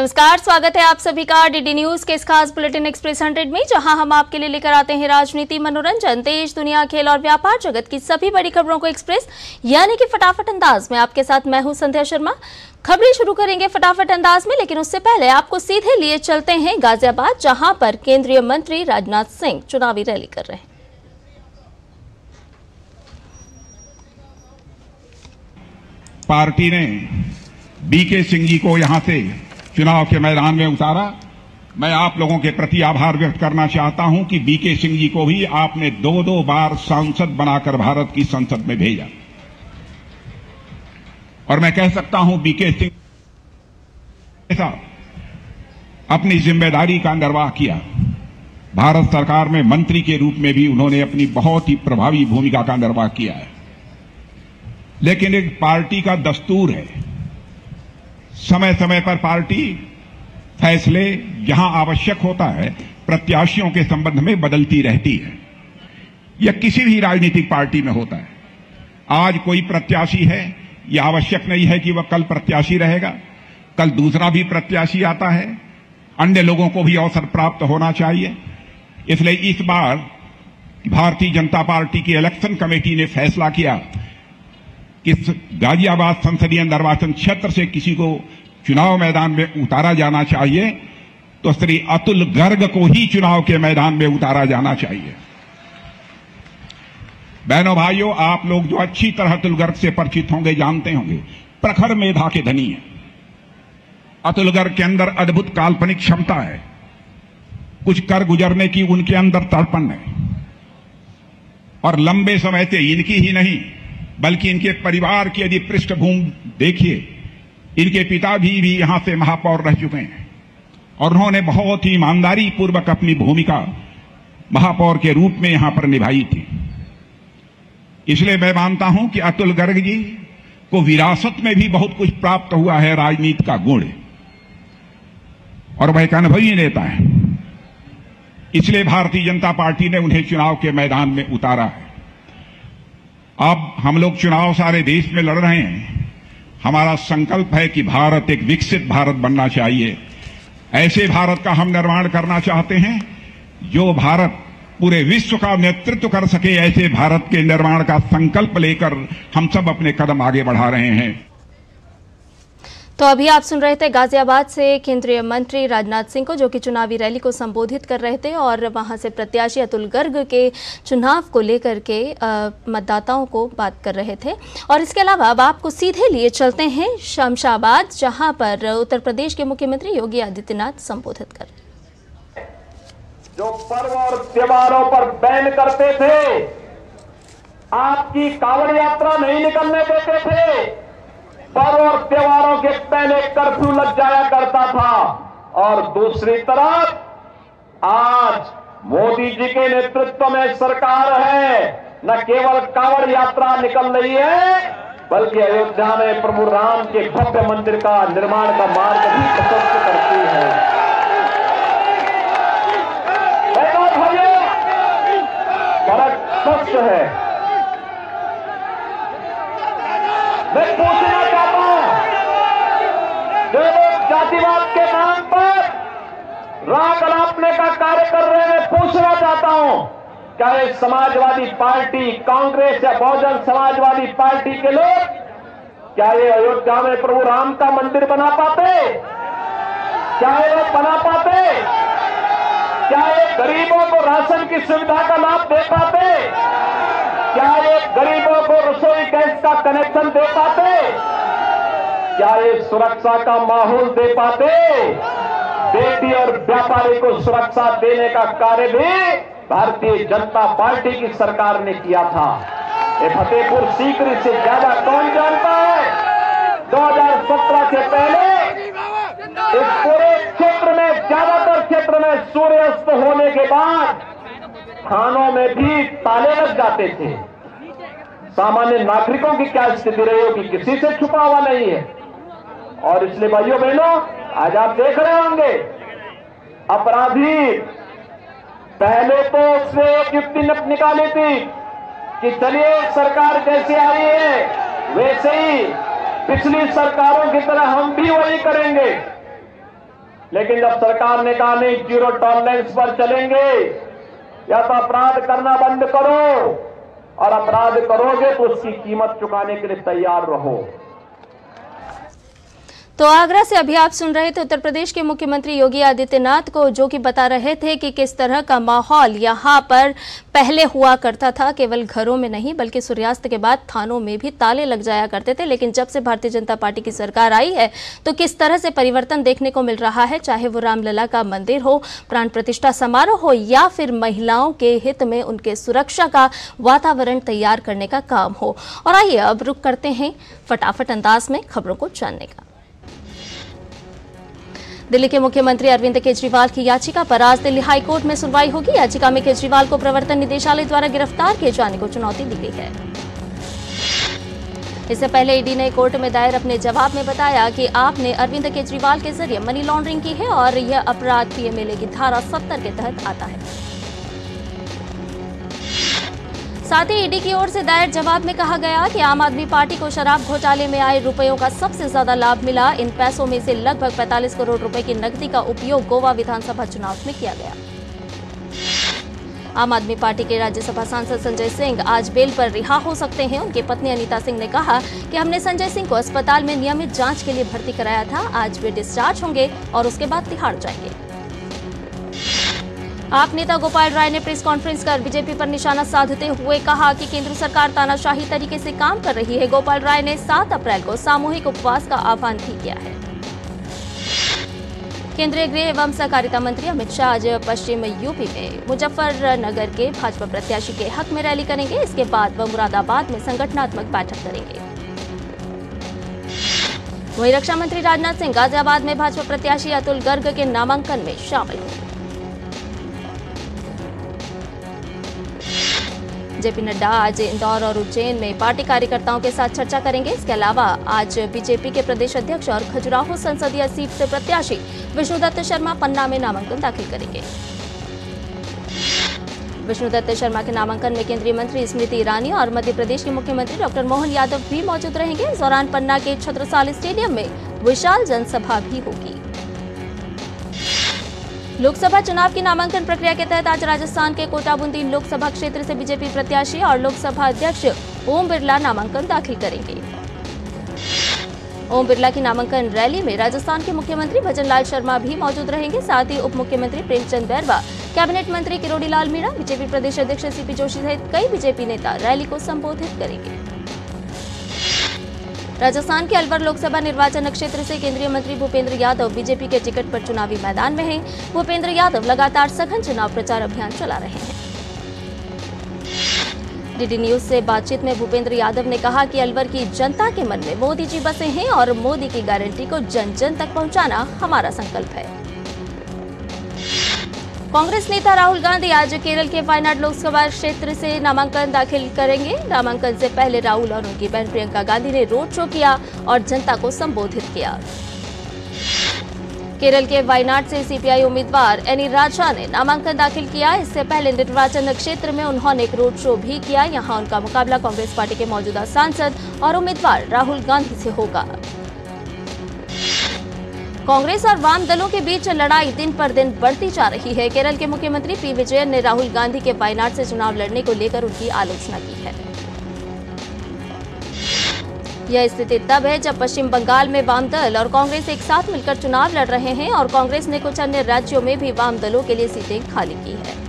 नमस्कार, स्वागत है आप सभी का डीडी न्यूज़ के इस खास बुलेटिन एक्सप्रेस हंड्रेड में, जहाँ हम आपके लिए लेकर आते हैं राजनीति, मनोरंजन, देश, दुनिया, खेल और व्यापार, जगत की सभी बड़ी खबरों को एक्सप्रेस यानी कि फटाफट अंदाज में आपके साथ मैं हूँ संध्या शर्मा। खबरें शुरू करेंगे फटाफट अंदाज में, लेकिन उससे पहले आपको सीधे लिए चलते हैं गाजियाबाद, जहाँ पर केंद्रीय मंत्री राजनाथ सिंह चुनावी रैली कर रहे हैं। पार्टी ने बीके सिंह जी को यहाँ से चुनाव के मैदान में उतारा। मैं आप लोगों के प्रति आभार व्यक्त करना चाहता हूँ कि बीके सिंह जी को भी आपने दो दो बार सांसद बनाकर भारत की संसद में भेजा। और मैं कह सकता हूँ बीके सिंह ऐसा अपनी ज़िम्मेदारी का निर्वाह किया। भारत सरकार में मंत्री के रूप में भी उन्होंने अपनी बहुत ही प्रभावी भूमिका का निर्वाह किया है। लेकिन एक पार्टी का दस्तूर है। समय समय पर पार्टी फैसले जहाँ आवश्यक होता है, प्रत्याशियों के संबंध में बदलती रहती है। यह किसी भी राजनीतिक पार्टी में होता है। आज कोई प्रत्याशी है, यह आवश्यक नहीं है कि वह कल प्रत्याशी रहेगा। कल दूसरा भी प्रत्याशी आता है। अन्य लोगों को भी अवसर प्राप्त होना चाहिए। इसलिए इस बार भारतीय जनता पार्टी की इलेक्शन कमेटी ने फैसला किया। कि गाजियाबाद संसदीय निर्वाचन क्षेत्र से किसी को चुनाव मैदान में उतारा जाना चाहिए तो श्री अतुल गर्ग को ही चुनाव के मैदान में उतारा जाना चाहिए। बहनों भाइयों, आप लोग जो अच्छी तरह अतुल गर्ग से परिचित होंगे, जानते होंगे, प्रखर मेधा के धनी है। अतुल गर्ग के अंदर अद्भुत काल्पनिक क्षमता है। कुछ कर गुजरने की उनके अंदर तड़पण है। और लंबे समय से इनकी ही नहीं बल्कि इनके परिवार की यदि पृष्ठभूमि देखिए इनके पिता भी, भी यहाँ से महापौर रह चुके हैं। और उन्होंने बहुत ही ईमानदारी पूर्वक अपनी भूमिका महापौर के रूप में यहाँ पर निभाई थी। इसलिए मैं मानता हूँ कि अतुल गर्ग जी को विरासत में भी बहुत कुछ प्राप्त हुआ है राजनीति का गुण। और वह एक अनुभवी नेता है। इसलिए भारतीय जनता पार्टी ने उन्हें चुनाव के मैदान में उतारा है। अब हम लोग चुनाव सारे देश में लड़ रहे हैं। हमारा संकल्प है कि भारत एक विकसित भारत बनना चाहिए। ऐसे भारत का हम निर्माण करना चाहते हैं, जो भारत पूरे विश्व का नेतृत्व कर सके, ऐसे भारत के निर्माण का संकल्प लेकर हम सब अपने कदम आगे बढ़ा रहे हैं। तो अभी आप सुन रहे थे गाजियाबाद से केंद्रीय मंत्री राजनाथ सिंह को, जो कि चुनावी रैली को संबोधित कर रहे थे और वहाँ से प्रत्याशी अतुल गर्ग के चुनाव को लेकर के मतदाताओं को बात कर रहे थे। और इसके अलावा अब आपको सीधे लिए चलते हैं शमशाबाद, जहाँ पर उत्तर प्रदेश के मुख्यमंत्री योगी आदित्यनाथ संबोधित कर जो पर्व और त्योहारों पर बैन करते थे, आपकी कावड़ यात्रा नहीं निकलने देते थे। पर्व और त्योहारों के पहले कर्फ्यू लग जाया करता था। और दूसरी तरफ़, आज मोदी जी के नेतृत्व में सरकार है। न केवल कांवड़ यात्रा निकल रही है, बल्कि अयोध्या में प्रभु राम के भव्य मंदिर का निर्माण का मार्ग भी प्रशस्त करती है। फ़र्क स्पष्ट है। मैं पूछना जो लोग जातिवाद के नाम पर राग अलापने का कार्य कर रहे हैं, पूछना चाहता हूँ, क्या ये समाजवादी पार्टी, कांग्रेस या बहुजन समाजवादी पार्टी के लोग, क्या ये अयोध्या में प्रभु राम का मंदिर बना पाते? क्या ये लोग बना पाते? क्या ये गरीबों को राशन की सुविधा का लाभ दे पाते? क्या ये गरीबों को रसोई गैस का कनेक्शन दे पाते? क्या ये सुरक्षा का माहौल दे पाते। बेटी और व्यापारी को सुरक्षा देने का कार्य भी भारतीय जनता पार्टी की सरकार ने किया था। ये फतेहपुर सीकरी से ज़्यादा कौन जानता है? 2017 से पहले इस पूरे क्षेत्र में, ज़्यादातर क्षेत्र में सूर्यास्त होने के बाद थानों में भी ताले लग जाते थे। सामान्य नागरिकों की क्या स्थिति रही होगी? किसी से छुपा हुआ नहीं है। और इसलिए भाइयों बहनों, आज आप देख रहे होंगे, अपराधी पहले तो उससे युक्ति निकाली थी कि चलिए सरकार जैसे आई है, वैसे ही पिछली सरकारों की तरह हम भी वही करेंगे। लेकिन जब सरकार ने कहा, नहीं, ज़ीरो टॉलरेंस पर चलेंगे, या तो अपराध करना बंद करो, और अपराध करोगे तो उसकी कीमत चुकाने के लिए तैयार रहो। तो आगरा से अभी आप सुन रहे थे उत्तर प्रदेश के मुख्यमंत्री योगी आदित्यनाथ को, जो कि बता रहे थे कि किस तरह का माहौल यहाँ पर पहले हुआ करता था, केवल घरों में नहीं, बल्कि सूर्यास्त के बाद थानों में भी ताले लग जाया करते थे। लेकिन जब से भारतीय जनता पार्टी की सरकार आई है तो किस तरह से परिवर्तन देखने को मिल रहा है, चाहे वो रामलला का मंदिर हो, प्राण प्रतिष्ठा समारोह हो, या फिर महिलाओं के हित में उनके सुरक्षा का वातावरण तैयार करने का काम हो। और आइए अब रुक करते हैं फटाफट अंदाज में खबरों को जानने का। दिल्ली के मुख्यमंत्री अरविंद केजरीवाल की याचिका पर आज दिल्ली हाईकोर्ट में सुनवाई होगी। याचिका में केजरीवाल को प्रवर्तन निदेशालय द्वारा गिरफ़्तार किए जाने को चुनौती दी गई है। इससे पहले ईडी ने कोर्ट में दायर अपने जवाब में बताया कि आपने अरविंद केजरीवाल के ज़रिए मनी लॉन्ड्रिंग की है और यह अपराध पीएमएलए की धारा सत्तर के तहत आता है। साथ ही ईडी की ओर से दायर जवाब में कहा गया कि आम आदमी पार्टी को शराब घोटाले में आए रुपयों का सबसे ज़्यादा लाभ मिला। इन पैसों में से लगभग 45 करोड़ रुपए की नकदी का उपयोग गोवा विधानसभा चुनाव में किया गया। आम आदमी पार्टी के राज्यसभा सांसद संजय सिंह आज बेल पर रिहा हो सकते हैं। उनकी पत्नी अनीता सिंह ने कहा कि हमने संजय सिंह को अस्पताल में नियमित जाँच के लिए भर्ती कराया था। आज वे डिस्चार्ज होंगे और उसके बाद तिहाड़ जाएँगे। आप नेता गोपाल राय ने प्रेस कॉन्फ्रेंस कर बीजेपी पर निशाना साधते हुए कहा कि केंद्र सरकार तानाशाही तरीके से काम कर रही है। गोपाल राय ने 7 अप्रैल को सामूहिक उपवास का आह्वान भी किया है। केंद्रीय गृह एवं सहकारिता मंत्री अमित शाह आज पश्चिम यूपी में मुजफ्फरनगर के भाजपा प्रत्याशी के हक में रैली करेंगे। इसके बाद वह मुरादाबाद में संगठनात्मक बैठक करेंगे। वहीं रक्षा मंत्री राजनाथ सिंह गाजियाबाद में भाजपा प्रत्याशी अतुल गर्ग के नामांकन में शामिल हुए जेपी नड्डा आज इंदौर और उज्जैन में पार्टी कार्यकर्ताओं के साथ चर्चा करेंगे। इसके अलावा आज बीजेपी के प्रदेश अध्यक्ष और खजुराहो संसदीय सीट से प्रत्याशी विष्णुदत्त शर्मा पन्ना में नामांकन दाखिल करेंगे। विष्णुदत्त शर्मा के नामांकन में केंद्रीय मंत्री स्मृति ईरानी और मध्य प्रदेश के मुख्यमंत्री डॉक्टर मोहन यादव भी मौजूद रहेंगे। इस दौरान पन्ना के छत्रसाल स्टेडियम में विशाल जनसभा भी होगी। लोकसभा चुनाव की नामांकन प्रक्रिया के तहत आज राजस्थान के कोटा बूंदी लोकसभा क्षेत्र से बीजेपी प्रत्याशी और लोकसभा अध्यक्ष ओम बिरला नामांकन दाखिल करेंगे। ओम बिरला की नामांकन रैली में राजस्थान के मुख्यमंत्री भजन लाल शर्मा भी मौजूद रहेंगे। साथ ही उप मुख्यमंत्री प्रेमचंद बैरवा, कैबिनेट मंत्री किरोड़ी लाल मीणा, बीजेपी प्रदेश अध्यक्ष सीपी जोशी सहित कई बीजेपी नेता रैली को संबोधित करेंगे। राजस्थान के अलवर लोकसभा निर्वाचन क्षेत्र से केंद्रीय मंत्री भूपेंद्र यादव बीजेपी के टिकट पर चुनावी मैदान में हैं। भूपेंद्र यादव लगातार सघन चुनाव प्रचार अभियान चला रहे हैं। डीडी न्यूज़ से बातचीत में भूपेंद्र यादव ने कहा कि अलवर की जनता के मन में मोदी जी बसे हैं और मोदी की गारंटी को जन जन तक पहुँचाना हमारा संकल्प है। कांग्रेस नेता राहुल गांधी आज केरल के वायनाड लोकसभा क्षेत्र से नामांकन दाखिल करेंगे। नामांकन से पहले राहुल और उनकी बहन प्रियंका गांधी ने रोड शो किया और जनता को संबोधित किया। केरल के वायनाड से सीपीआई उम्मीदवार एनी राजा ने नामांकन दाखिल किया। इससे पहले निर्वाचन क्षेत्र में उन्होंने एक रोड शो भी किया। यहाँ उनका मुकाबला कांग्रेस पार्टी के मौजूदा सांसद और उम्मीदवार राहुल गांधी से होगा। कांग्रेस और वाम दलों के बीच लड़ाई दिन पर दिन बढ़ती जा रही है। केरल के मुख्यमंत्री पी. विजयन ने राहुल गांधी के वायनाड से चुनाव लड़ने को लेकर उनकी आलोचना की है। यह स्थिति तब है जब पश्चिम बंगाल में वाम दल और कांग्रेस एक साथ मिलकर चुनाव लड़ रहे हैं और कांग्रेस ने कुछ अन्य राज्यों में भी वाम दलों के लिए सीटें खाली की है।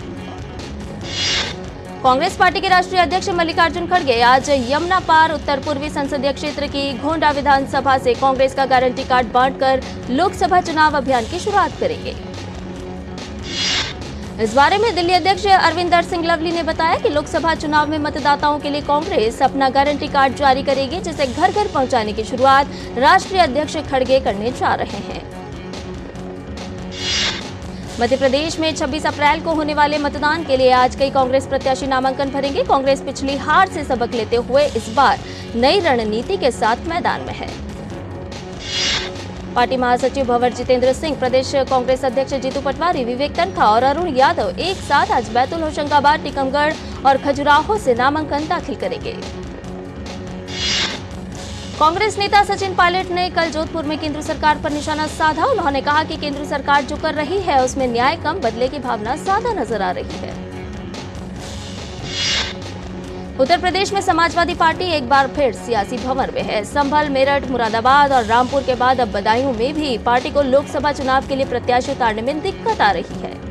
कांग्रेस पार्टी के राष्ट्रीय अध्यक्ष मल्लिकार्जुन खड़गे आज यमुना पार, उत्तर पूर्वी संसदीय क्षेत्र की घोंडा विधानसभा से कांग्रेस का गारंटी कार्ड बांटकर लोकसभा चुनाव अभियान की शुरुआत करेंगे। इस बारे में दिल्ली अध्यक्ष अरविंदर सिंह लवली ने बताया कि लोकसभा चुनाव में मतदाताओं के लिए कांग्रेस अपना गारंटी कार्ड जारी करेगी, जिसे घर घर पहुँचाने की शुरुआत राष्ट्रीय अध्यक्ष खड़गे करने जा रहे हैं। मध्य प्रदेश में 26 अप्रैल को होने वाले मतदान के लिए आज कई कांग्रेस प्रत्याशी नामांकन भरेंगे। कांग्रेस पिछली हार से सबक लेते हुए इस बार नई रणनीति के साथ मैदान में है। पार्टी महासचिव भंवर जितेंद्र सिंह, प्रदेश कांग्रेस अध्यक्ष जीतू पटवारी, विवेक तनखा और अरुण यादव एक साथ आज बैतूल होशंगाबाद, टीकमगढ़ और खजुराहो से नामांकन दाखिल करेंगे। कांग्रेस नेता सचिन पायलट ने कल जोधपुर में केंद्र सरकार पर निशाना साधा। उन्होंने कहा कि केंद्र सरकार जो कर रही है, उसमें न्याय कम, बदले की भावना ज़्यादा नज़र आ रही है। उत्तर प्रदेश में समाजवादी पार्टी एक बार फिर सियासी भंवर में है। संभल, मेरठ, मुरादाबाद और रामपुर के बाद अब बदायूं में भी पार्टी को लोकसभा चुनाव के लिए प्रत्याशी उतारने में दिक्कत आ रही है।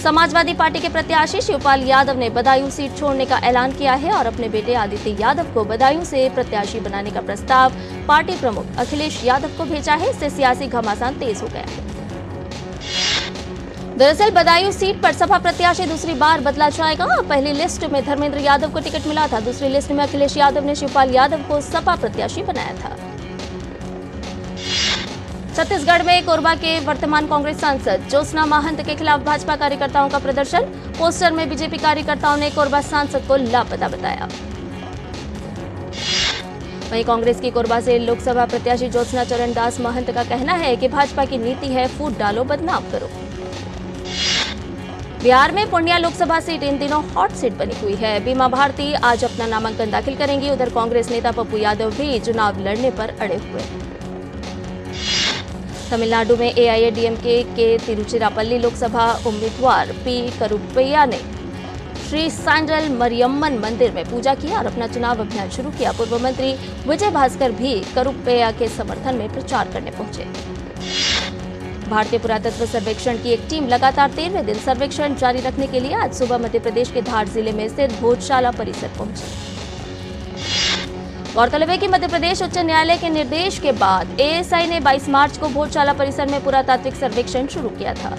समाजवादी पार्टी के प्रत्याशी शिवपाल यादव ने बदायूं सीट छोड़ने का ऐलान किया है और अपने बेटे आदित्य यादव को बदायूं से प्रत्याशी बनाने का प्रस्ताव पार्टी प्रमुख अखिलेश यादव को भेजा है। इससे सियासी घमासान तेज हो गया है। दरअसल बदायूं सीट पर सपा प्रत्याशी दूसरी बार बदला जाएगा। पहली लिस्ट में धर्मेंद्र यादव को टिकट मिला था। दूसरी लिस्ट में अखिलेश यादव ने शिवपाल यादव को सपा प्रत्याशी बनाया था। छत्तीसगढ़ में कोरबा के वर्तमान कांग्रेस सांसद ज्योत्सना महंत के खिलाफ भाजपा कार्यकर्ताओं का प्रदर्शन। पोस्टर में बीजेपी कार्यकर्ताओं ने कोरबा सांसद को लापता बताया। वहीं कांग्रेस की कोरबा से लोकसभा प्रत्याशी ज्योत्ना चरण दास महंत का कहना है कि भाजपा की नीति है, फूट डालो, बदनाम करो। बिहार में पूर्णिया लोकसभा सीट इन दिनों हॉट सीट बनी हुई है। बीमा भारती आज अपना नामांकन दाखिल करेंगी। उधर कांग्रेस नेता पप्पू यादव भी चुनाव लड़ने पर अड़े हुए। हैं तमिलनाडु में एआईएडीएमके के तिरुचिरापल्ली लोकसभा उम्मीदवार पी करुपैया ने श्री सैंडल मरियम्मन मंदिर में पूजा की और अपना चुनाव अभियान शुरू किया। पूर्व मंत्री विजय भास्कर भी करुपैया के समर्थन में प्रचार करने पहुँचे। भारतीय पुरातत्व सर्वेक्षण की एक टीम लगातार तेरहवें दिन सर्वेक्षण जारी रखने के लिए आज सुबह मध्य प्रदेश के धार ज़िले में स्थित भोजशाला परिसर पहुँची। गौरतलब है कि मध्य प्रदेश उच्च न्यायालय के निर्देश के बाद एएसआई ने 22 मार्च को भोजशाला परिसर में पुरातात्विक सर्वेक्षण शुरू किया था।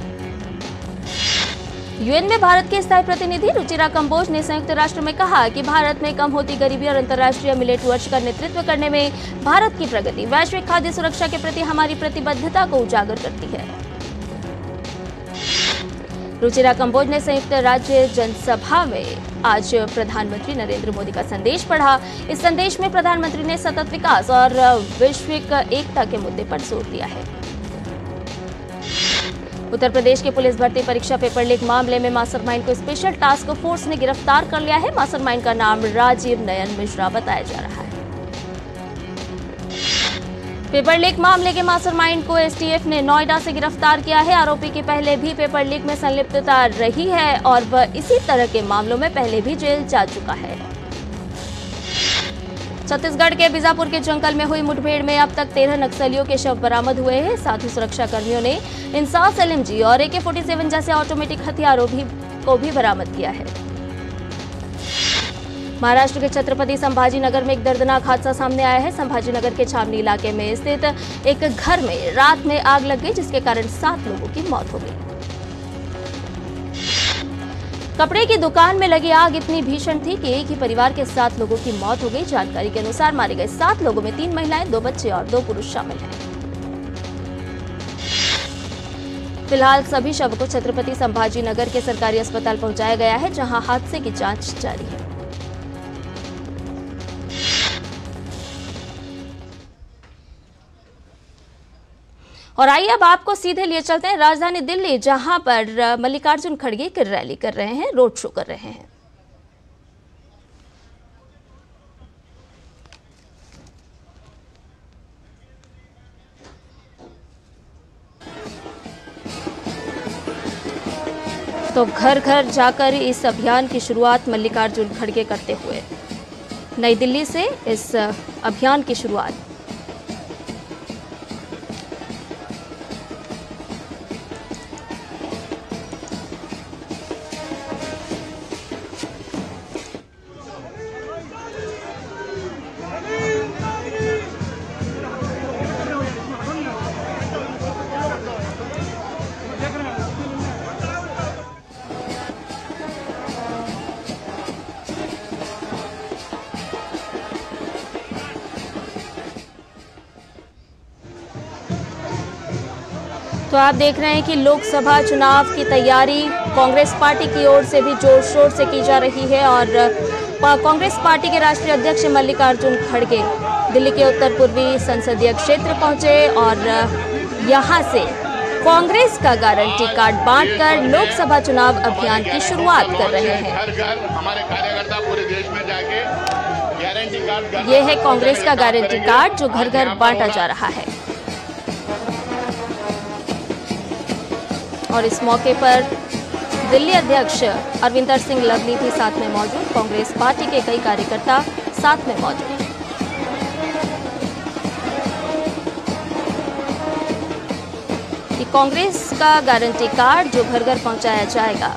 यूएन में भारत के स्थायी प्रतिनिधि रुचिरा कंबोज ने संयुक्त राष्ट्र में कहा कि भारत में कम होती गरीबी और अंतर्राष्ट्रीय मिलेट वर्ष का नेतृत्व करने में भारत की प्रगति, वैश्विक खाद्य सुरक्षा के प्रति हमारी प्रतिबद्धता को उजागर करती है। रुचिरा कंबोज ने संयुक्त राज्य जनसभा में आज प्रधानमंत्री नरेंद्र मोदी का संदेश पढ़ा। इस संदेश में प्रधानमंत्री ने सतत विकास और वैश्विक एकता के मुद्दे पर ज़ोर दिया है। उत्तर प्रदेश के पुलिस भर्ती परीक्षा पेपर लीक मामले में मास्टरमाइंड को स्पेशल टास्क फोर्स ने गिरफ़्तार कर लिया है। मास्टरमाइंड का नाम राजीव नयन मिश्रा बताया जा रहा है। पेपर लीक मामले के मास्टरमाइंड को एसटीएफ ने नोएडा से गिरफ़्तार किया है। आरोपी की पहले भी पेपर लीक में संलिप्तता रही है और वह इसी तरह के मामलों में पहले भी जेल जा चुका है। छत्तीसगढ़ के बीजापुर के जंगल में हुई मुठभेड़ में अब तक तेरह नक्सलियों के शव बरामद हुए हैं। साथ ही सुरक्षा कर्मियों ने इंसास एलएमजी और सेवन जैसे ऑटोमेटिक हथियारों भी को भी बरामद किया है। महाराष्ट्र के छत्रपति संभाजी नगर में एक दर्दनाक हादसा सामने आया है। संभाजी नगर के छावनी इलाके में स्थित एक घर में रात में आग लग गई, जिसके कारण सात लोगों की मौत हो गई। कपड़े की दुकान में लगी आग इतनी भीषण थी कि एक ही परिवार के सात लोगों की मौत हो गई। जानकारी के अनुसार मारे गए सात लोगों में तीन महिलाएँ, दो बच्चे और दो पुरुष शामिल हैं। फ़िलहाल सभी शव को छत्रपति संभाजी नगर के सरकारी अस्पताल पहुँचाया गया है, जहाँ हादसे की जाँच जारी है। और आइए अब आपको सीधे लिए चलते हैं राजधानी दिल्ली, जहाँ पर मल्लिकार्जुन खड़गे की रैली कर रहे हैं, रोड शो कर रहे हैं। तो घर घर जाकर इस अभियान की शुरुआत मल्लिकार्जुन खड़गे करते हुए। नई दिल्ली से इस अभियान की शुरुआत। तो आप देख रहे हैं कि लोकसभा चुनाव की तैयारी कांग्रेस पार्टी की ओर से भी ज़ोर शोर से की जा रही है और कांग्रेस पार्टी के राष्ट्रीय अध्यक्ष मल्लिकार्जुन खड़गे दिल्ली के उत्तर पूर्वी संसदीय क्षेत्र पहुँचे और यहाँ से कांग्रेस का गारंटी कार्ड बांटकर लोकसभा चुनाव अभियान की शुरुआत कर रहे हैं। ये है कांग्रेस का गारंटी कार्ड जो घर घर बांटा जा रहा है। और इस मौके पर दिल्ली अध्यक्ष अरविंदर सिंह लवली भी साथ में मौजूद। कांग्रेस पार्टी के कई कार्यकर्ता साथ में मौजूद। कांग्रेस का गारंटी कार्ड जो घर घर पहुँचाया जाएगा,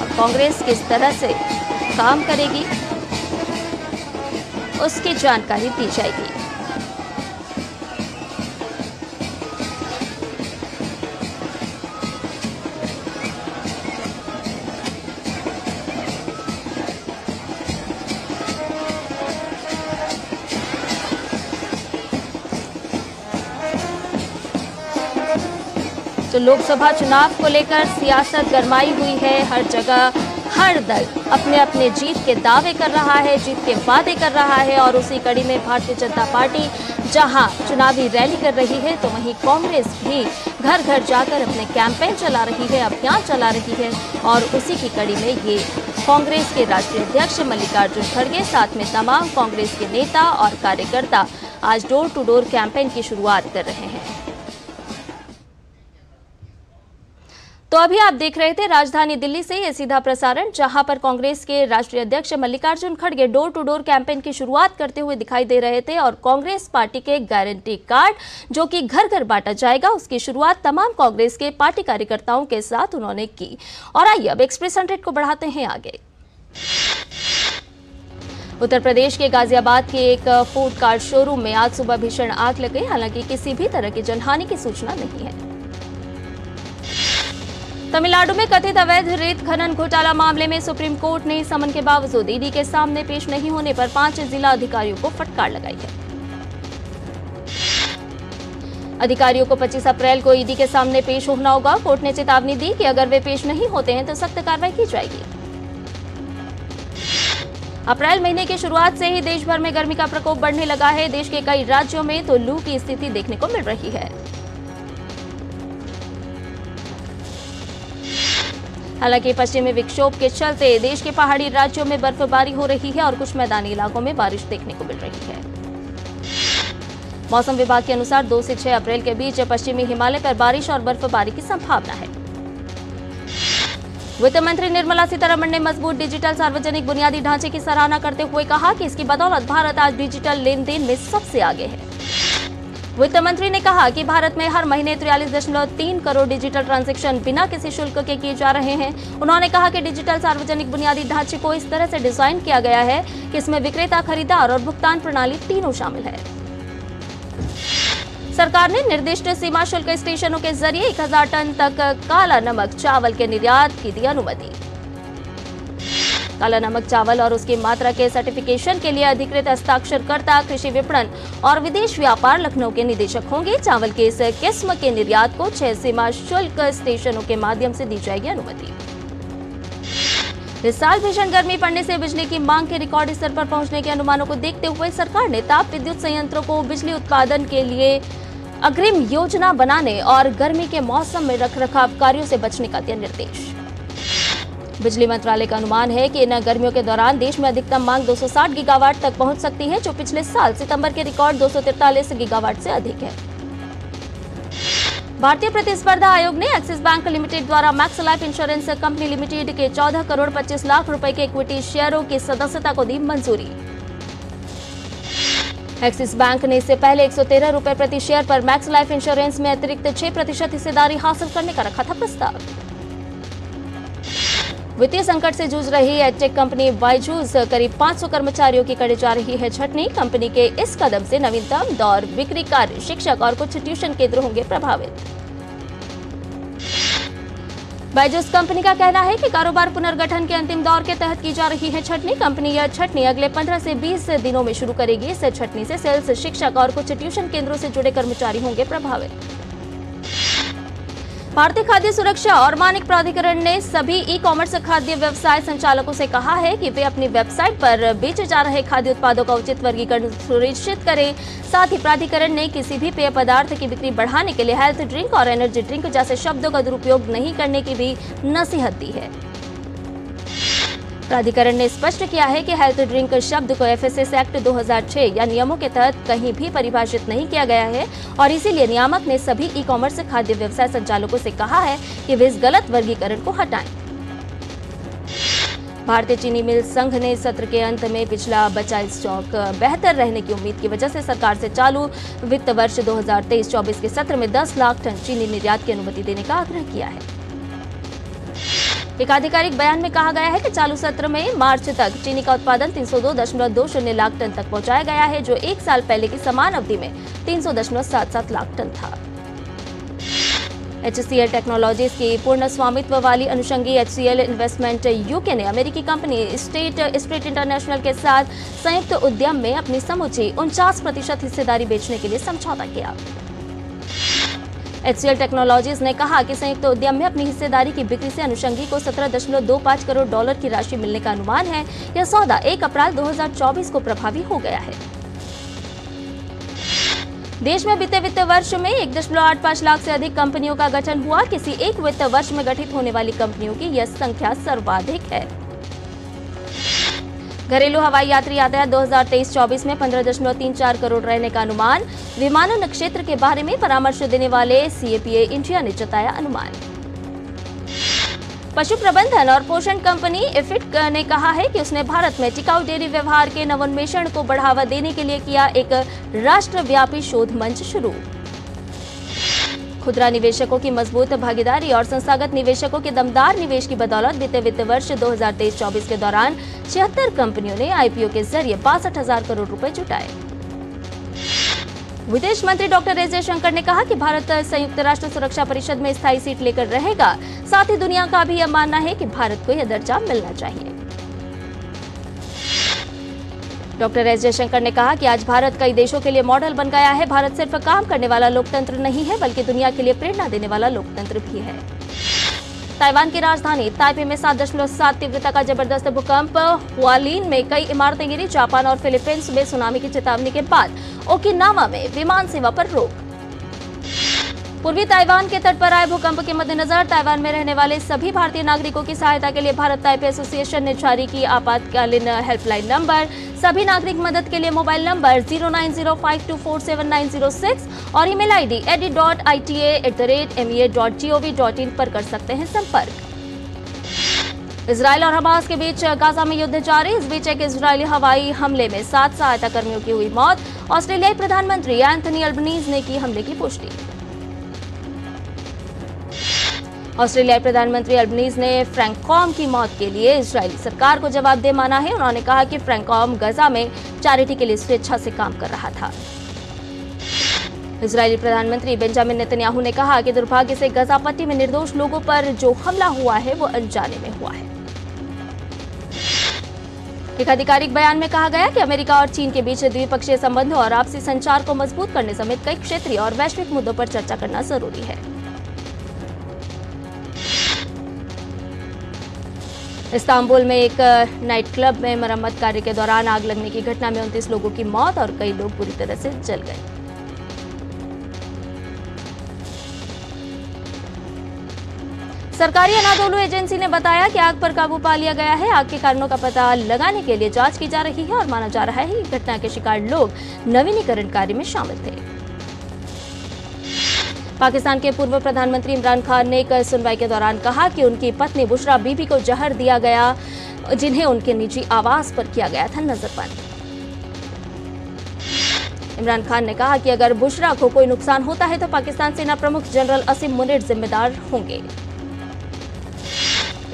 और कांग्रेस किस तरह से काम करेगी, उसकी जानकारी दी जाएगी। तो लोकसभा चुनाव को लेकर सियासत गरमाई हुई है। हर जगह हर दल अपने अपने जीत के दावे कर रहा है, जीत के वादे कर रहा है और उसी कड़ी में भारतीय जनता पार्टी जहाँ चुनावी रैली कर रही है तो वहीं कांग्रेस भी घर घर जाकर अपने कैंपेन चला रही है, अभियान चला रही है और उसी की कड़ी में ये कांग्रेस के राष्ट्रीय अध्यक्ष मल्लिकार्जुन खड़गे, साथ में तमाम कांग्रेस के नेता और कार्यकर्ता आज डोर टू डोर कैंपेन की शुरुआत कर रहे हैं। तो अभी आप देख रहे थे राजधानी दिल्ली से ये सीधा प्रसारण, जहाँ पर कांग्रेस के राष्ट्रीय अध्यक्ष मल्लिकार्जुन खड़गे डोर टू डोर कैंपेन की शुरुआत करते हुए दिखाई दे रहे थे और कांग्रेस पार्टी के गारंटी कार्ड, जो कि घर घर बांटा जाएगा, उसकी शुरुआत तमाम कांग्रेस के पार्टी कार्यकर्ताओं के साथ उन्होंने की। और आइए अब एक्सप्रेस हंड्रेड को बढ़ाते हैं आगे। उत्तर प्रदेश के गाजियाबाद के एक फ़ूड कार्ट शोरूम में आज सुबह भीषण आग लग गई, हालाँकि किसी भी तरह की जनहानि की सूचना नहीं है। तमिलनाडु में कथित अवैध रेत खनन घोटाला मामले में सुप्रीम कोर्ट ने समन के बावजूद ईडी के सामने पेश नहीं होने पर पाँच जिला अधिकारियों को फटकार लगाई है। अधिकारियों को 25 अप्रैल को ईडी के सामने पेश होना होगा। कोर्ट ने चेतावनी दी कि अगर वे पेश नहीं होते हैं तो सख्त कार्रवाई की जाएगी। अप्रैल महीने की शुरुआत से ही देश भर में गर्मी का प्रकोप बढ़ने लगा है। देश के कई राज्यों में तो लू की स्थिति देखने को मिल रही है। हालाँकि पश्चिमी विक्षोभ के चलते देश के पहाड़ी राज्यों में बर्फबारी हो रही है और कुछ मैदानी इलाकों में बारिश देखने को मिल रही है। मौसम विभाग के अनुसार 2 से 6 अप्रैल के बीच पश्चिमी हिमालय पर बारिश और बर्फबारी की संभावना है। वित्त मंत्री निर्मला सीतारमण ने मज़बूत डिजिटल सार्वजनिक बुनियादी ढांचे की सराहना करते हुए कहा कि इसकी बदौलत भारत आज डिजिटल लेन देन में सबसे आगे है। वित्त मंत्री ने कहा कि भारत में हर महीने तिरयालीस दशमलव तीन करोड़ डिजिटल ट्रांजैक्शन बिना किसी शुल्क के किए जा रहे हैं। उन्होंने कहा कि डिजिटल सार्वजनिक बुनियादी ढांचे को इस तरह से डिज़ाइन किया गया है कि इसमें विक्रेता, खरीदार और भुगतान प्रणाली तीनों शामिल है। सरकार ने निर्दिष्ट सीमा शुल्क स्टेशनों के ज़रिए 1000 टन तक काला नमक, चावल के निर्यात की दी अनुमति। काला नमक चावल और उसकी मात्रा के सर्टिफिकेशन के लिए अधिकृत हस्ताक्षरकर्ता, कृषि विपणन और विदेश व्यापार लखनऊ के निदेशक होंगे। चावल के इस किस्म के निर्यात को छह सीमा शुल्क स्टेशनों के माध्यम से दी जाएगी अनुमति। इस साल भीषण गर्मी पड़ने से बिजली की मांग के रिकॉर्ड स्तर पर पहुँचने के अनुमानों को देखते हुए सरकार ने ताप विद्युत संयंत्रों को बिजली उत्पादन के लिए अग्रिम योजना बनाने और गर्मी के मौसम में रखरखाव कार्यों से बचने का दिया निर्देश। बिजली मंत्रालय का अनुमान है कि इन गर्मियों के दौरान देश में अधिकतम मांग 260 गीगावाट तक पहुँच सकती है, जो पिछले साल सितंबर के रिकॉर्ड 243 गीगावाट से अधिक है। भारतीय प्रतिस्पर्धा आयोग ने एक्सिस बैंक लिमिटेड द्वारा Max life insurance company limited के 14 करोड़ 25 लाख रुपए के इक्विटी शेयरों की सदस्यता को दी मंजूरी। एक्सिस बैंक ने इससे पहले एक सौ प्रति शेयर पर मैक्स लाइफ इंश्योरेंस में अतिरिक्त 6 प्रतिशत हिस्सेदारी हासिल करने का रखा था प्रस्ताव। वित्तीय संकट से जूझ रही एडटेक कंपनी बाइजूस करीब 500 कर्मचारियों की करे जा रही है छटनी। कंपनी के इस कदम से नवीनतम दौर, बिक्री कार्य, शिक्षक और कुछ ट्यूशन केंद्र होंगे प्रभावित। बाइजूस कंपनी का कहना है कि कारोबार पुनर्गठन के अंतिम दौर के तहत की जा रही है छटनी। कंपनी यह छटनी अगले 15 से 20 दिनों में शुरू करेगी। इस छटनी से सेल्स, शिक्षक और कुछ ट्यूशन केंद्रों से जुड़े कर्मचारी होंगे प्रभावित। भारतीय खाद्य सुरक्षा और मानक प्राधिकरण ने सभी ई कॉमर्स खाद्य व्यवसाय संचालकों से कहा है कि वे अपनी वेबसाइट पर बेचे जा रहे खाद्य उत्पादों का उचित वर्गीकरण सुनिश्चित करें। साथ ही प्राधिकरण ने किसी भी पेय पदार्थ की बिक्री बढ़ाने के लिए हेल्थ ड्रिंक और एनर्जी ड्रिंक जैसे शब्दों का दुरुपयोग नहीं करने की भी नसीहत दी है। प्राधिकरण ने स्पष्ट किया है कि हेल्थ ड्रिंक शब्द को एफएसएस एक्ट 2006 या नियमों के तहत कहीं भी परिभाषित नहीं किया गया है और इसीलिए नियामक ने सभी ई कॉमर्स खाद्य व्यवसाय संचालकों से कहा है कि वे इस गलत वर्गीकरण को हटाएँ। भारतीय चीनी मिल संघ ने सत्र के अंत में पिछला बचा स्टॉक बेहतर रहने की उम्मीद की वजह से सरकार से चालू वित्त वर्ष 2023-24 के सत्र में 10 लाख टन चीनी निर्यात की अनुमति देने का आग्रह किया है। एक आधिकारिक बयान में कहा गया है कि चालू सत्र में मार्च तक चीनी का उत्पादन 302.20 लाख टन तक पहुँचाया गया है, जो एक साल पहले की समान अवधि में 300.77 लाख टन था। एच टेक्नोलॉजीज़ की पूर्ण स्वामित्व वाली अनुषंगी एचसीएल इन्वेस्टमेंट यूके ने अमेरिकी कंपनी स्टेट स्ट्रीट इंटरनेशनल के साथ संयुक्त उद्यम में अपनी समूची उनचास प्रतिशत हिस्सेदारी बेचने के लिए समझौता किया। एचसीएल टेक्नोलॉजीज़ ने कहा कि संयुक्त उद्यम में अपनी हिस्सेदारी की बिक्री से अनुषंगी को 17.25 करोड़ डॉलर की राशि मिलने का अनुमान है। यह सौदा 1 अप्रैल 2024 को प्रभावी हो गया है। देश में बीते वित्त वर्ष में एक दशमलव आठ पाँच लाख से अधिक कंपनियों का गठन हुआ। किसी एक वित्त वर्ष में गठित होने वाली कंपनियों की यह संख्या सर्वाधिक है। घरेलू हवाई यात्री यातायात 2023-24 में 15.34 करोड़ रहने का अनुमान। विमानन क्षेत्र के बारे में परामर्श देने वाले सीएपीए इंडिया ने जताया अनुमान। पशु प्रबंधन और पोषण कंपनी इफिट ने कहा है कि उसने भारत में टिकाऊ डेयरी व्यवहार के नवोन्मेषण को बढ़ावा देने के लिए किया एक राष्ट्रव्यापी शोध मंच शुरू। खुदरा निवेशकों की मज़बूत भागीदारी और संस्थागत निवेशकों के दमदार निवेश की बदौलत बीते वित्त वर्ष 2023-24 के दौरान छिहत्तर कंपनियों ने आईपीओ के ज़रिए बासठ करोड़ रुपए जुटाए। विदेश मंत्री डॉक्टर एस. जयशंकर ने कहा कि भारत संयुक्त राष्ट्र सुरक्षा परिषद में स्थायी सीट लेकर रहेगा। साथ ही दुनिया का भी यह मानना है कि भारत को यह दर्जा मिलना चाहिए। डॉक्टर एस जयशंकर ने कहा कि आज भारत कई देशों के लिए मॉडल बन गया है। भारत सिर्फ़ काम करने वाला लोकतंत्र नहीं है, बल्कि दुनिया के लिए प्रेरणा देने वाला लोकतंत्र भी है। ताइवान की राजधानी ताइपे में सात दशमलव सात तीव्रता का ज़बरदस्त भूकंप, हुआलिन में कई इमारतें गिरी, जापान और फिलीपींस में सुनामी की चेतावनी के बाद ओकिनावा में विमान सेवा पर रोक। पूर्वी ताइवान के तट पर आए भूकंप के मद्देनजर ताइवान में रहने वाले सभी भारतीय नागरिकों की सहायता के लिए भारत ताइपे एसोसिएशन ने जारी की आपातकालीन हेल्पलाइन नंबर। सभी नागरिक मदद के लिए mobile number zero nine zero five two four seven nine zero six और email ID AD dot I T at the rate M E dot G O V dot in पर कर सकते हैं संपर्क। इसराइल और हमास के बीच Gaza में युद्ध जारी। इस बीच एक इसराइली हवाई हमले में सात सहायता कर्मियों की हुई मौत। ऑस्ट्रेलियाई प्रधानमंत्री एंथनी अल्बनीज ने की हमले की पुष्टि। ऑस्ट्रेलियाई प्रधानमंत्री अल्बनीज ने फ्रैंकॉम की मौत के लिए इसराइली सरकार को जवाबदेह माना है। उन्होंने कहा कि फ्रैंकॉम गजा में चैरिटी के लिए स्वेच्छा से काम कर रहा था। इसराइली प्रधानमंत्री बेंजामिन नेतन्याहू ने कहा कि दुर्भाग्य से गजा पट्टी में निर्दोष लोगों पर जो हमला हुआ है, वो अनजाने में हुआ है। एक आधिकारिक बयान में कहा गया कि अमेरिका और चीन के बीच द्विपक्षीय संबंधों और आपसी संचार को मज़बूत करने समेत कई क्षेत्रीय और वैश्विक मुद्दों पर चर्चा करना ज़रूरी है। इस्तांबुल में एक नाइट क्लब में मरम्मत कार्य के दौरान आग लगने की घटना में उनतीस लोगों की मौत और कई लोग बुरी तरह से जल गए। सरकारी अनादोलू एजेंसी ने बताया कि आग पर काबू पा लिया गया है। आग के कारणों का पता लगाने के लिए जाँच की जा रही है और माना जा रहा है कि घटना के शिकार लोग नवीनीकरण कार्य में शामिल थे। पाकिस्तान के पूर्व प्रधानमंत्री इमरान खान ने एक सुनवाई के दौरान कहा कि उनकी पत्नी बुशरा बीबी को जहर दिया गया, जिन्हें उनके निजी आवास पर किया गया था नजरबंद। इमरान खान ने कहा कि अगर बुशरा को कोई नुकसान होता है तो पाकिस्तान सेना प्रमुख जनरल असीम मुनिर जिम्मेदार होंगे।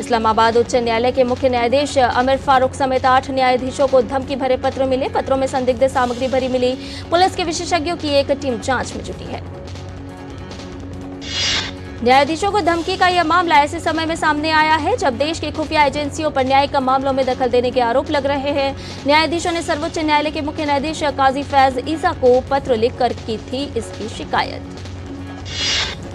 इस्लामाबाद उच्च न्यायालय के मुख्य न्यायाधीश अमीर फारूक समेत आठ न्यायाधीशों को धमकी भरे पत्र मिले। पत्रों में संदिग्ध सामग्री भरी मिली। पुलिस के विशेषज्ञों की एक टीम जाँच में जुटी है। न्यायाधीशों को धमकी का यह मामला ऐसे समय में सामने आया है जब देश की खुफिया एजेंसियों पर न्यायिक मामलों में दखल देने के आरोप लग रहे हैं। न्यायाधीशों ने सर्वोच्च न्यायालय के मुख्य न्यायाधीश काजी फैज ईसा को पत्र लिखकर की थी इसकी शिकायत।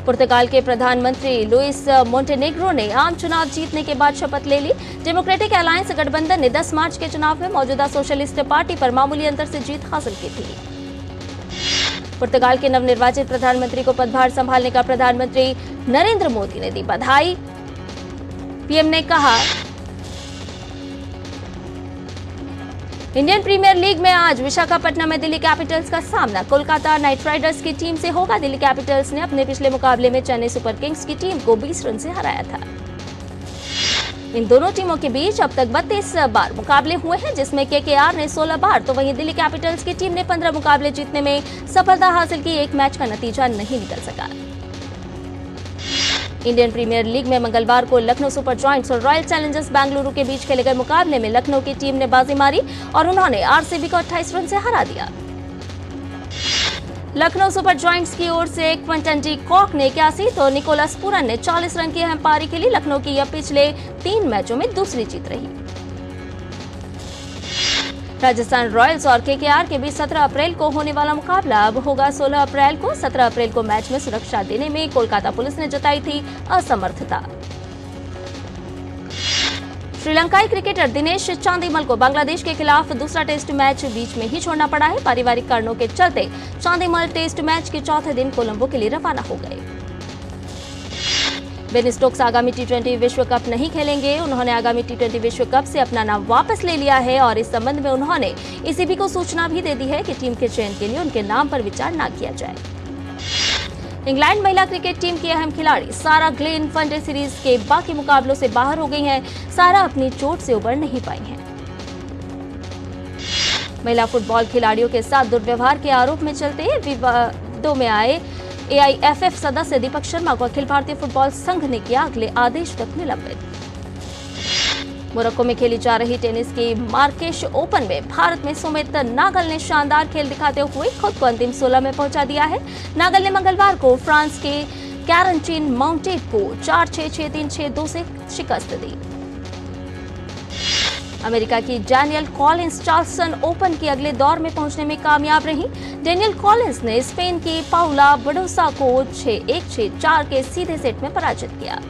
पुर्तगाल के प्रधानमंत्री लुइस मोंटेनेग्रो ने आम चुनाव जीतने के बाद शपथ ले ली। डेमोक्रेटिक अलायंस गठबंधन ने 10 मार्च के चुनाव में मौजूदा सोशलिस्ट पार्टी पर मामूली अंतर से जीत हासिल की थी। पुर्तगाल के नवनिर्वाचित प्रधानमंत्री को पदभार संभालने का प्रधानमंत्री नरेंद्र मोदी ने दी बधाई। पीएम ने कहा, इंडियन प्रीमियर लीग में आज विशाखापट्टनम में दिल्ली कैपिटल्स का सामना। कोलकाता नाइट राइडर्स की टीम से होगा। दिल्ली कैपिटल्स ने अपने पिछले मुकाबले में चेन्नई सुपर किंग्स की टीम को 20 रन से हराया था। इन दोनों टीमों के बीच अब तक 32 बार मुकाबले हुए हैं, जिसमें केकेआर ने 16 बार। तो वहीं दिल्ली कैपिटल्स की टीम ने 15 मुकाबले जीतने में सफलता हासिल की, एक मैच का नतीजा नहीं निकल सका। इंडियन प्रीमियर लीग में मंगलवार को लखनऊ सुपर जॉइंट्स और रॉयल चैलेंजर्स बेंगलुरु के बीच खेले गए मुकाबले में लखनऊ की टीम ने बाजी मारी और उन्होंने आरसीबी को 28 रन से हरा दिया। लखनऊ सुपर जॉइंट्स की ओर से क्विंटन डी कॉक ने इक्यासी तो निकोलस पूरन ने 40 रन की अहम पारी खेली लखनऊ की यह पिछले तीन मैचों में दूसरी जीत रही। राजस्थान रॉयल्स और केकेआर के बीच 17 अप्रैल को होने वाला मुकाबला अब होगा 16 अप्रैल को। 17 अप्रैल को मैच में सुरक्षा देने में कोलकाता पुलिस ने जताई थी असमर्थता। श्रीलंकाई क्रिकेटर दिनेश चांदीमल को बांग्लादेश के खिलाफ दूसरा टेस्ट मैच बीच में ही छोड़ना पड़ा है। पारिवारिक कारणों के चलते चांदीमल टेस्ट मैच के चौथे दिन कोलंबो के लिए रवाना हो गए। बेन स्टोक्स आगामी टी ट्वेंटी विश्व कप नहीं खेलेंगे। उन्होंने आगामी टी ट्वेंटी विश्व कप से अपना नाम वापस ले लिया है और इस संबंध में उन्होंने ईसीबी को सूचना भी दे दी है कि टीम के चयन के लिए उनके नाम पर विचार न किया जाए। इंग्लैंड महिला क्रिकेट टीम की अहम खिलाड़ी सारा ग्लेन वनडे सीरीज़ के बाकी मुकाबलों से बाहर हो गई हैं। सारा अपनी चोट से उबर नहीं पाई हैं। महिला फुटबॉल खिलाड़ियों के साथ दुर्व्यवहार के आरोप में चलते विवादों में आए एआईएफएफ सदस्य दीपक शर्मा को अखिल भारतीय फुटबॉल संघ ने किया अगले आदेश तक निलंबित। मोरक्को में खेली जा रही टेनिस की मार्केश ओपन में भारत में सुमित नागल ने शानदार खेल दिखाते हुए खुद को अंतिम 16 में पहुँचा दिया है। नागल ने मंगलवार को फ्रांस के कैरंटीन माउंटेड को चार छह छह तीन छह दो से शिकस्त दी। अमेरिका की डैनियल कॉलिंस चार्ल्सन ओपन के अगले दौर में पहुँचने में कामयाब रही। डेनियल कॉलिंस ने स्पेन की पाउला बडोसा को छह एक छह चार के सीधे सेट में पराजित किया।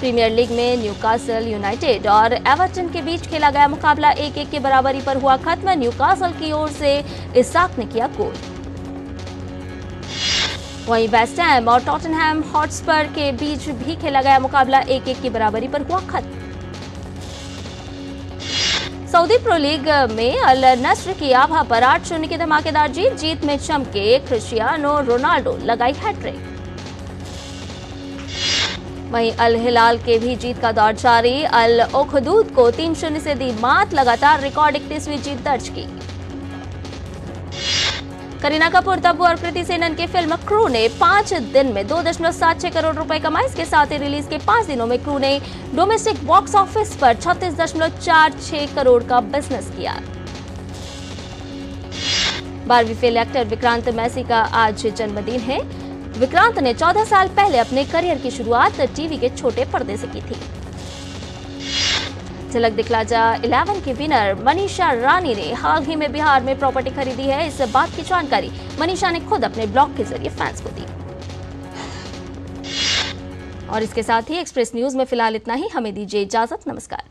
प्रीमियर लीग में न्यूकासल यूनाइटेड और एवर्टन के बीच खेला गया मुकाबला एक एक के बराबरी पर हुआ खत्म। न्यूकासल की ओर से इसाक ने किया गोल। वहीं वेस्ट हैम और टॉटनहैम हॉटस्पर के बीच भी खेला गया मुकाबला एक एक की बराबरी पर हुआ खत्म। सऊदी प्रो लीग में अल नस्र की आभा पर आठ शून्य की धमाकेदार जीत जीत में चमके क्रिस्टियानो रोनाल्डो, लगाई हैट्रिक। वहीं अल हिलाल के भी जीत का दौर जारी। अल ओखदूद को तीन शून्य से दी मात, लगातार रिकॉर्ड इकतीसवीं जीत दर्ज की। करीना कपूर, तब्बू और कृति सेनन की फ़िल्म क्रू ने पाँच दिन में दो दशमलव सात छह करोड़ रुपए कमाए। इसके साथ ही रिलीज़ के पाँच दिनों में क्रू ने डोमेस्टिक बॉक्स ऑफ़िस पर छत्तीस दशमलव चार छह करोड़ का बिज़नेस किया। बारहवीं फेल एक्टर विक्रांत मैसी का आज जन्मदिन है। विक्रांत ने 14 साल पहले अपने करियर की शुरुआत टीवी के छोटे पर्दे से की थी। झलक दिखला जा 11 की विनर मनीषा रानी ने हाल ही में बिहार में प्रॉपर्टी खरीदी है। इस बात की जानकारी मनीषा ने खुद अपने ब्लॉग के ज़रिए फैंस को दी। और इसके साथ ही एक्सप्रेस न्यूज़ में फ़िलहाल इतना ही। हमें दीजिए इजाज़त। नमस्कार।